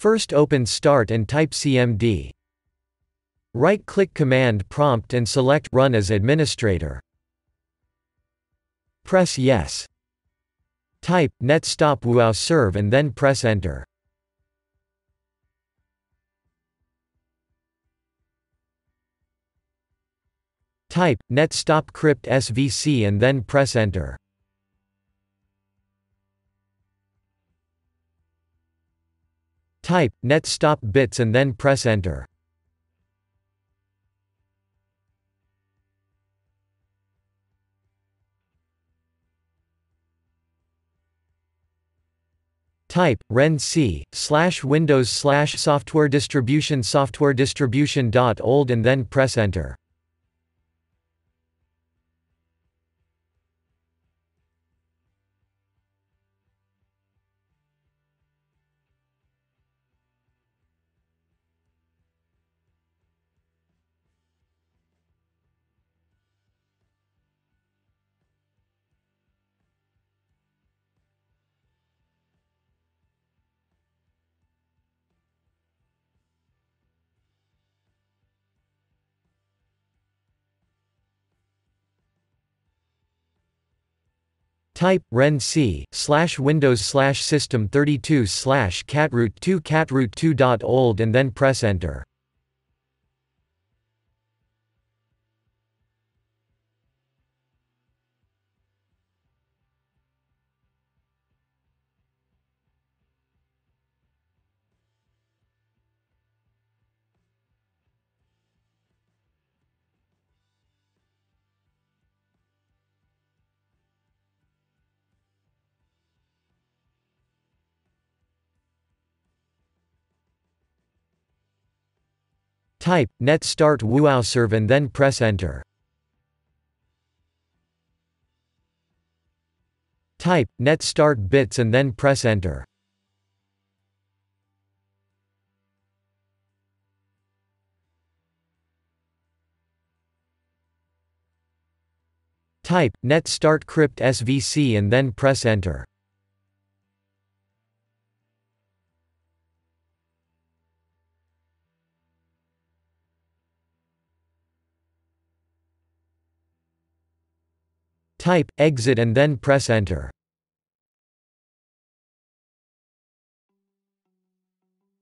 First open Start and type CMD. Right-click Command Prompt and select Run as administrator. Press Yes. Type netstop wuauserv and then press Enter. Type netstop crypt svc and then press Enter. Type net stop bits and then press Enter. Type ren c slash windows slash software distribution software distribution dot old and then press enter. Type ren c slash windows slash system 32 slash catroot 2 catroot 2 dot old and then press enter. Type net start wuauserv and then press enter. Type net start bits and then press enter. Type net start crypt svc and then press enter. Type exit and then press enter.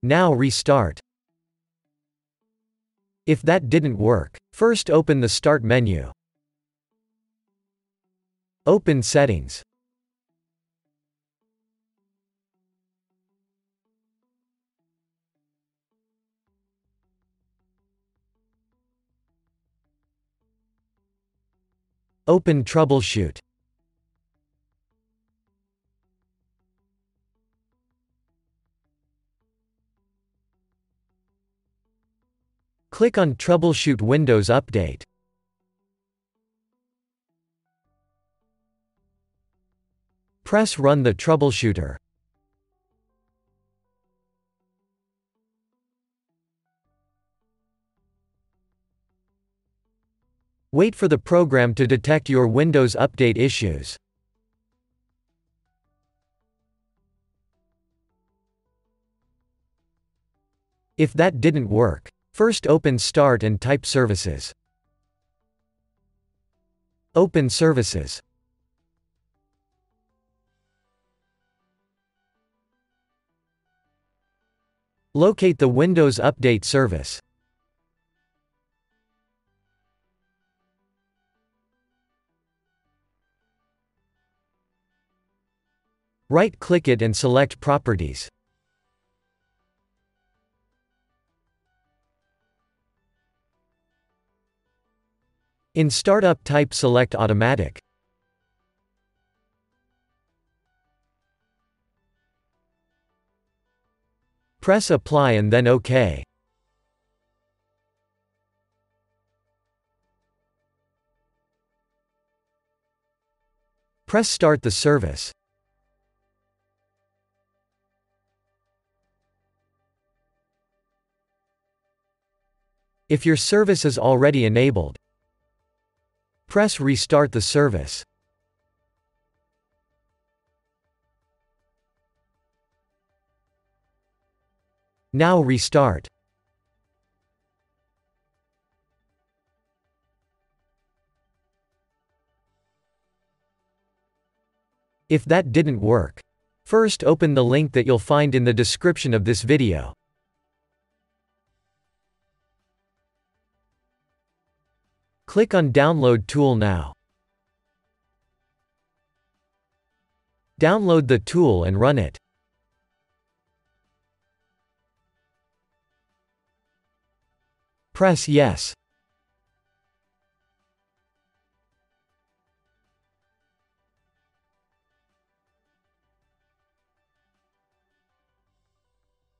Now restart. If that didn't work, first open the Start menu. Open Settings. Open Troubleshoot. Click on Troubleshoot Windows Update. Press Run the troubleshooter. Wait for the program to detect your Windows Update issues. If that didn't work, first open Start and type Services. Open Services. Locate the Windows Update service. Right-click it and select Properties. In Startup type select Automatic. Press Apply and then OK. Press Start the service. If your service is already enabled, press Restart the service. Now restart. If that didn't work. First open the link that you'll find in the description of this video. Click on Download tool now. Download the tool and run it. Press Yes.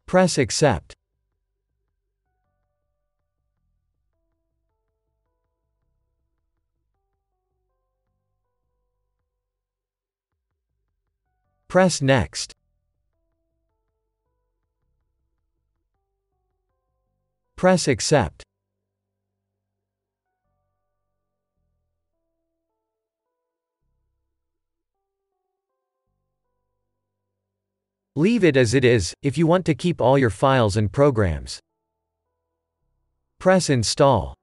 Press Accept. Press Next. Press Accept. Leave it as it is, if you want to keep all your files and programs. Press Install.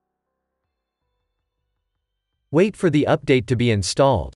Wait for the update to be installed.